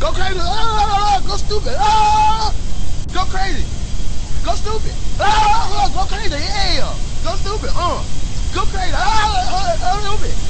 Go crazy! Ah, go stupid! Ah, go crazy! Go stupid! Ah, go crazy! Yeah! Go stupid! Uh, go crazy! Ah, uh, uh stupid!